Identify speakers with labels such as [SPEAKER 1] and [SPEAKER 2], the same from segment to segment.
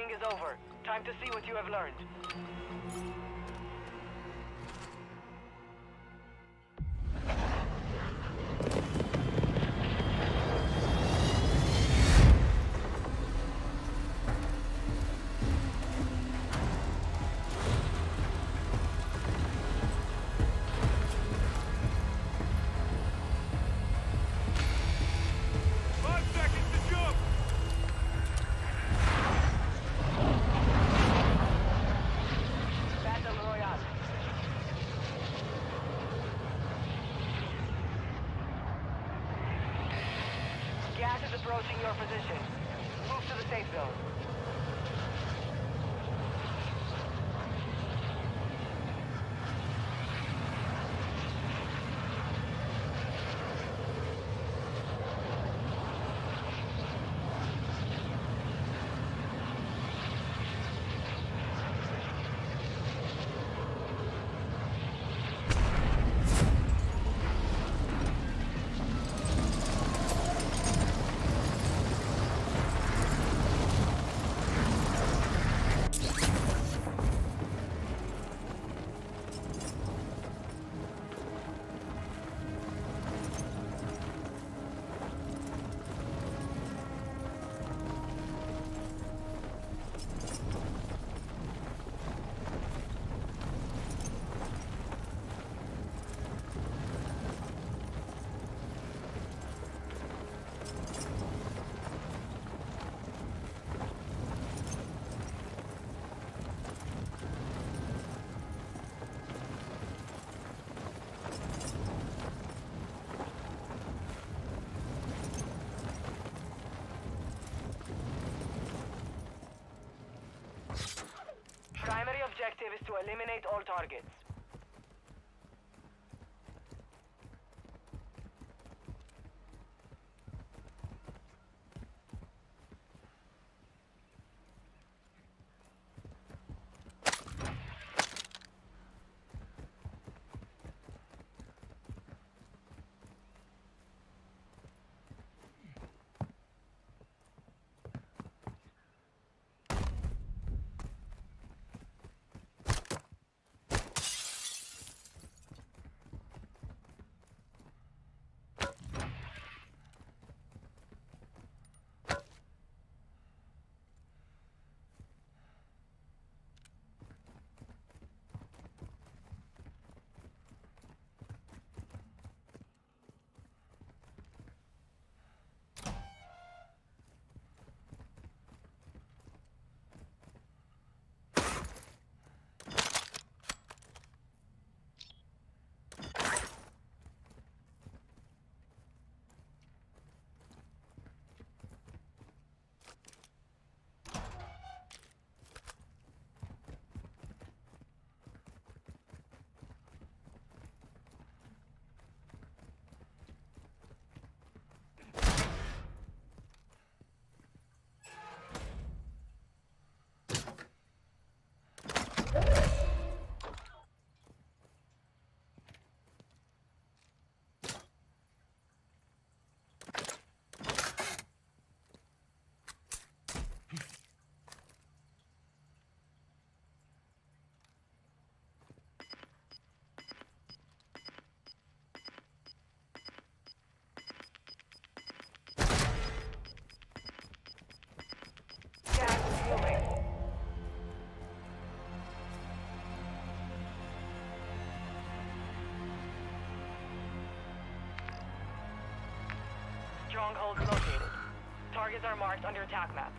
[SPEAKER 1] Training is over. Time to see what you have learned. Objective is to eliminate all targets. Strongholds located. Targets are marked under attack map.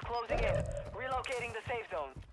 [SPEAKER 1] Closing in. Relocating the safe zone.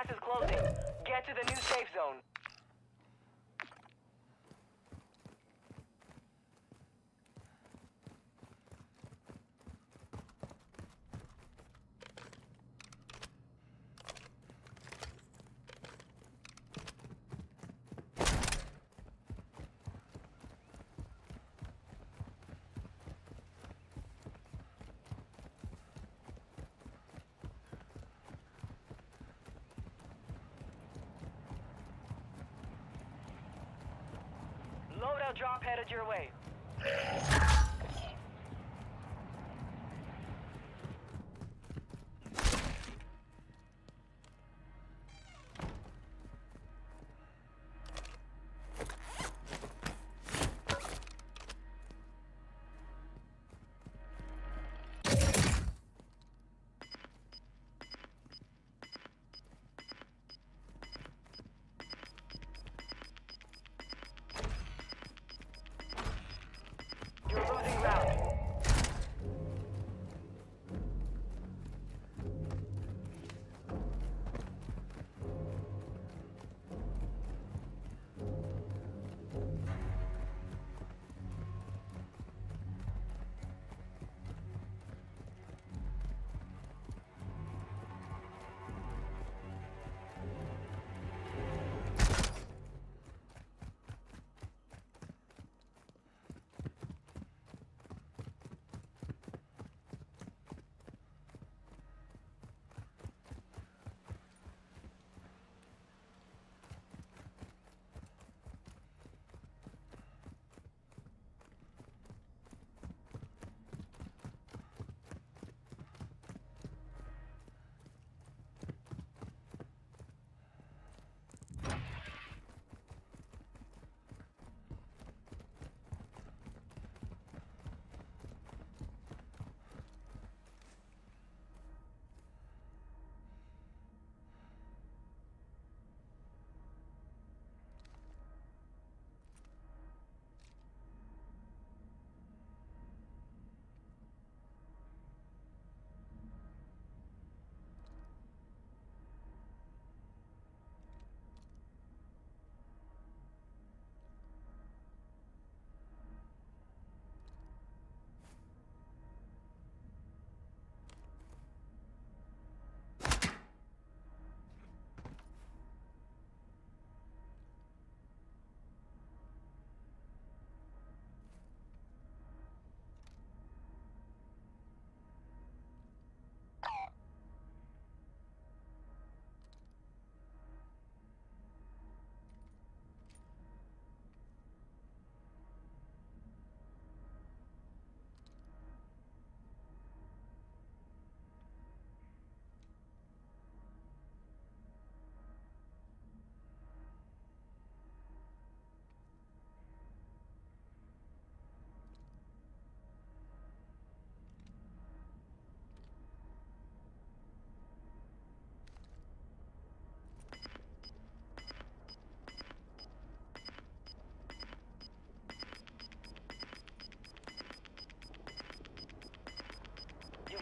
[SPEAKER 1] Gas is closing. Get to the new safe zone. a drop headed your way.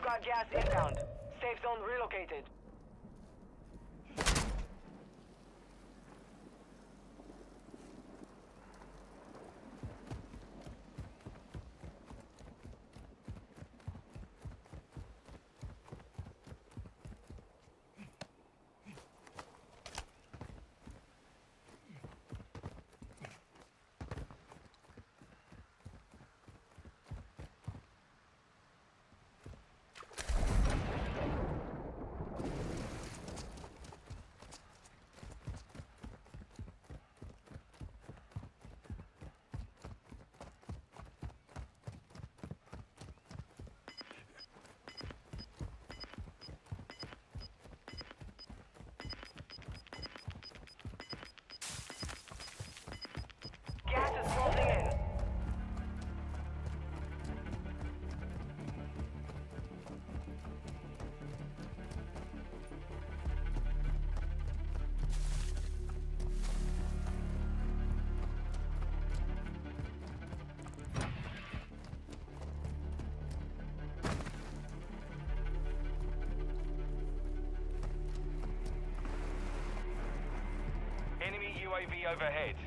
[SPEAKER 1] Got gas inbound. Safe zone relocated.
[SPEAKER 2] UAV overhead.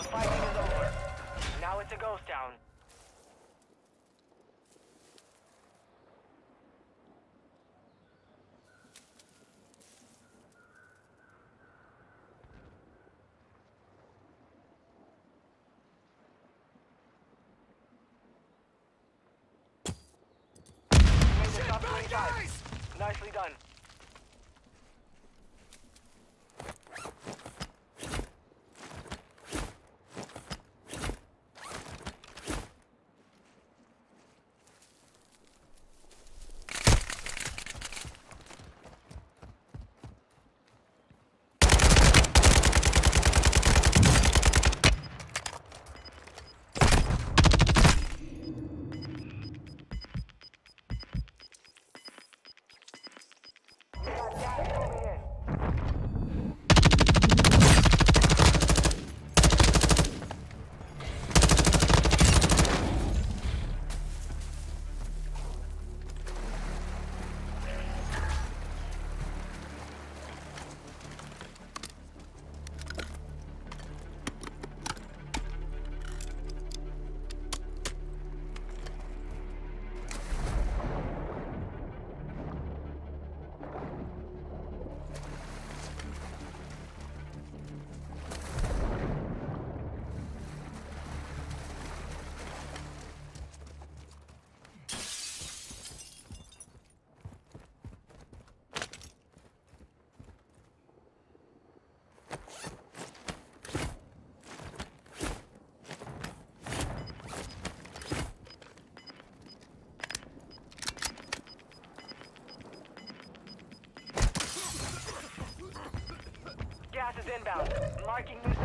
[SPEAKER 1] The fighting is over. Now it's a ghost town. You made the top 25. Nicely done. Inbound. Marking new.